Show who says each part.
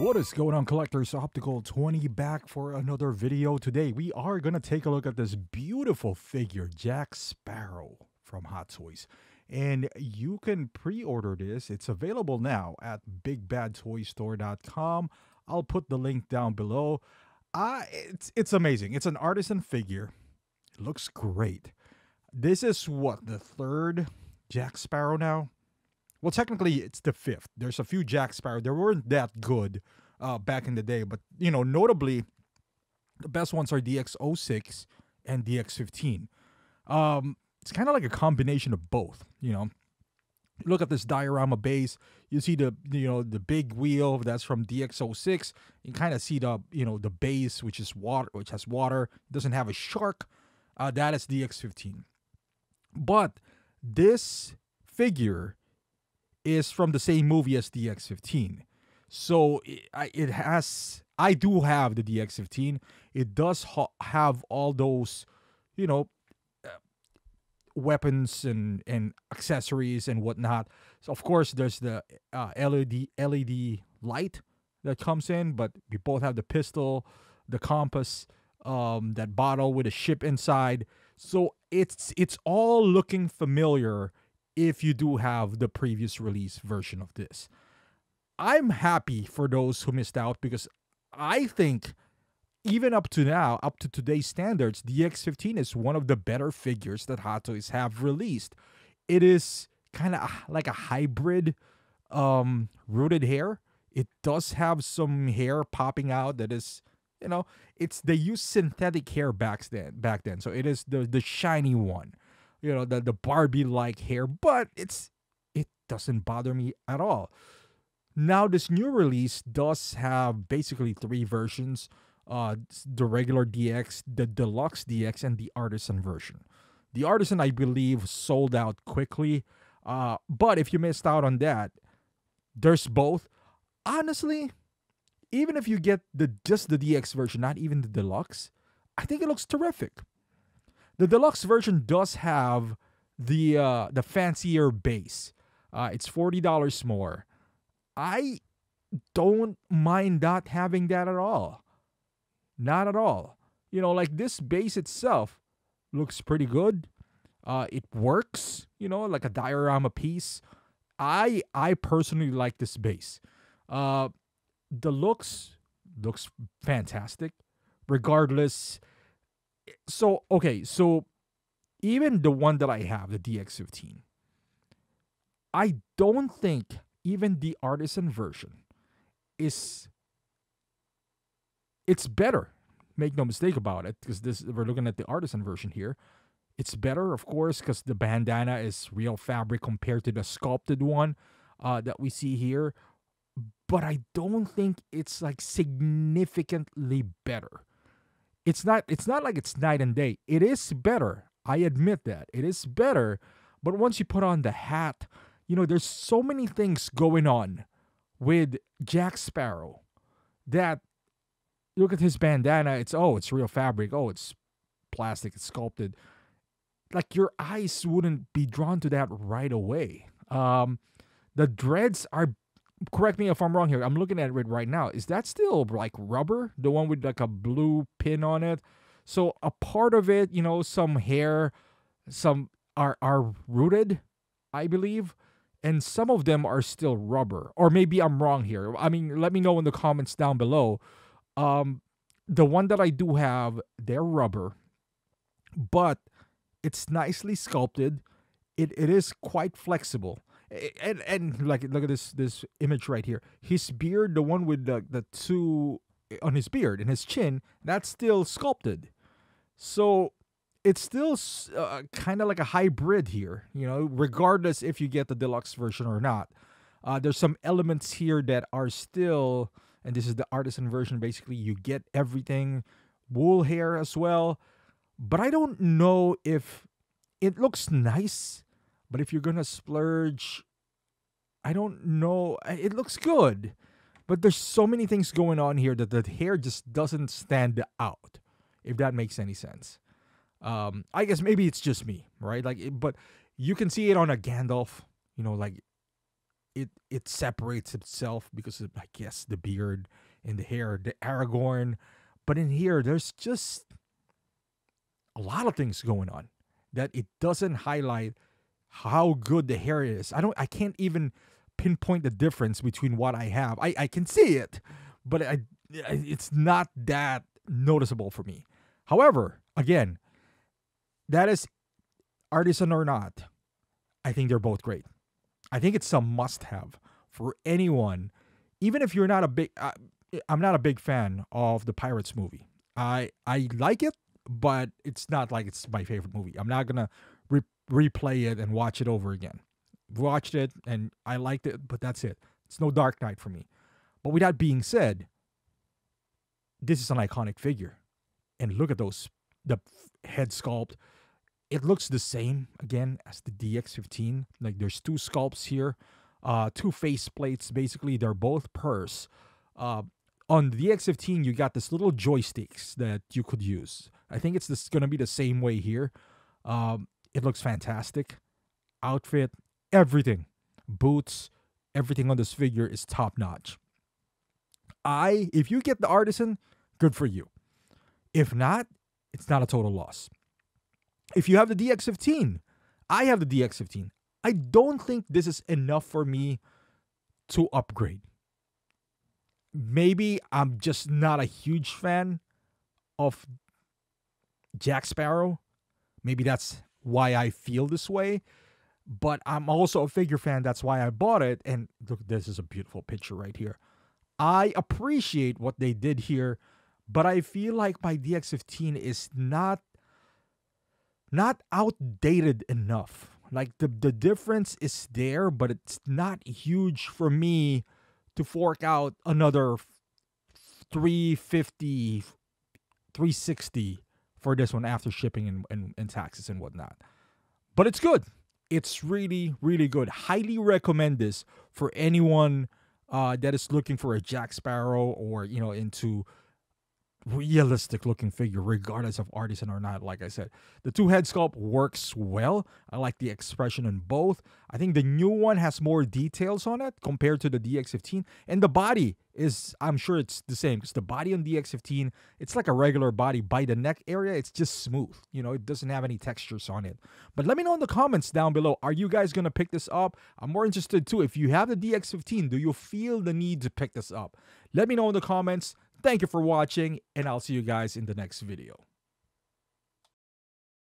Speaker 1: What is going on collectors optical 20 back for another video. Today we are gonna take a look at this beautiful figure Jack Sparrow from Hot Toys. And you can pre-order this. It's available now at bigbadtoystore.com I'll put the link down below. Uh, it's it's amazing. It's an artisan figure. It looks great. This is what the third Jack Sparrow now well, technically, it's the fifth. There's a few Jack Sparrow. They weren't that good uh, back in the day, but you know, notably, the best ones are DX06 and DX15. Um, it's kind of like a combination of both. You know, look at this diorama base. You see the you know the big wheel that's from DX06. You kind of see the you know the base which is water, which has water. It doesn't have a shark. Uh, that is DX15. But this figure is from the same movie as DX15. So it, has, I do have the DX15. It does ha- have all those, you know, uh, weapons and, and accessories and whatnot. So of course, there's the uh, LED LED light that comes in, but we both have the pistol, the compass, um, that bottle with a ship inside. So it's it's all looking familiar if you do have the previous release version of this. I'm happy for those who missed out because I think even up to now, up to today's standards, the X15 is one of the better figures that Hot Toys have released. It is kind of like a hybrid um rooted hair. It does have some hair popping out that is, you know, it's they use synthetic hair back then back then. So it is the the shiny one you know the the Barbie like hair, but it's it doesn't bother me at all. Now this new release does have basically three versions: uh, the regular DX, the deluxe DX, and the artisan version. The artisan, I believe, sold out quickly. Uh, but if you missed out on that, there's both. Honestly, even if you get the just the DX version, not even the deluxe, I think it looks terrific. The deluxe version does have the uh, the fancier base. Uh, it's forty dollars more. I don't mind not having that at all. Not at all. You know, like this base itself looks pretty good. Uh, it works. You know, like a diorama piece. I I personally like this base. Uh, the looks looks fantastic. Regardless, so okay, so even the one that I have, the DX15, I don't think even the artisan version is it's better. Make no mistake about it, because this we're looking at the artisan version here. It's better, of course, because the bandana is real fabric compared to the sculpted one uh, that we see here. But I don't think it's like significantly better it's not it's not like it's night and day. It is better. I admit that. It is better. But once you put on the hat, you know, there's so many things going on with Jack Sparrow that look at his bandana, it's oh, it's real fabric. Oh, it's plastic, it's sculpted. Like your eyes wouldn't be drawn to that right away. Um the dreads are correct me if I'm wrong here. I'm looking at it right now. Is that still like rubber? The one with like a blue pin on it? So a part of it, you know, some hair, some are are rooted, I believe, and some of them are still rubber. Or maybe I'm wrong here. I mean, let me know in the comments down below. Um the one that I do have, they're rubber, but it's nicely sculpted. It it is quite flexible and and like look at this this image right here. His beard, the one with the the two on his beard and his chin, that's still sculpted. So it's still uh, kind of like a hybrid here, you know, regardless if you get the deluxe version or not. Uh, there's some elements here that are still, and this is the artisan version. Basically, you get everything, wool hair as well. But I don't know if it looks nice but if you're gonna splurge, I don't know. It looks good, but there's so many things going on here that the hair just doesn't stand out. If that makes any sense. Um, I guess maybe it's just me, right? Like, but you can see it on a Gandalf. You know, like it it separates itself because of I guess the beard and the hair, the Aragorn. But in here, there's just a lot of things going on that it doesn't highlight how good the hair is. I don't I can't even pinpoint the difference between what I have. I, I can see it, but I it's not that noticeable for me. However, again, that is artisan or not. I think they're both great. I think it's a must have for anyone, even if you're not a big. Uh, I'm not a big fan of the Pirates movie. I I like it, but it's not like it's my favorite movie. I'm not gonna re- replay it and watch it over again. Watched it and I liked it, but that's it. It's no Dark Knight for me. But with that being said, this is an iconic figure, and look at those the head sculpt. It looks the same again as the DX15. Like there's two sculpts here, uh, two face plates. Basically, they're both purse. Uh, on the DX15, you got this little joysticks that you could use. I think it's this going to be the same way here. Um, it looks fantastic. Outfit, everything, boots, everything on this figure is top notch. I, if you get the artisan, good for you. If not, it's not a total loss. If you have the DX15, I have the DX15. I don't think this is enough for me to upgrade maybe I'm just not a huge fan of Jack Sparrow. Maybe that's why I feel this way. But I'm also a figure fan. That's why I bought it. And look, this is a beautiful picture right here. I appreciate what they did here, but I feel like my DX15 is not not outdated enough. Like the the difference is there, but it's not huge for me to fork out another 350 360 for this one after shipping and, and, and taxes and whatnot. But it's good. It's really really good. Highly recommend this for anyone uh, that is looking for a jack sparrow or you know into realistic looking figure, regardless of artisan or not. Like I said, the two head sculpt works well. I like the expression in both. I think the new one has more details on it compared to the DX15, and the body is I'm sure it's the same because the body on DX15 it's like a regular body. By the neck area, it's just smooth. You know, it doesn't have any textures on it. But let me know in the comments down below. Are you guys gonna pick this up? I'm more interested too. If you have the DX15, do you feel the need to pick this up? Let me know in the comments. Thank you for watching, and I'll see you guys in the next video.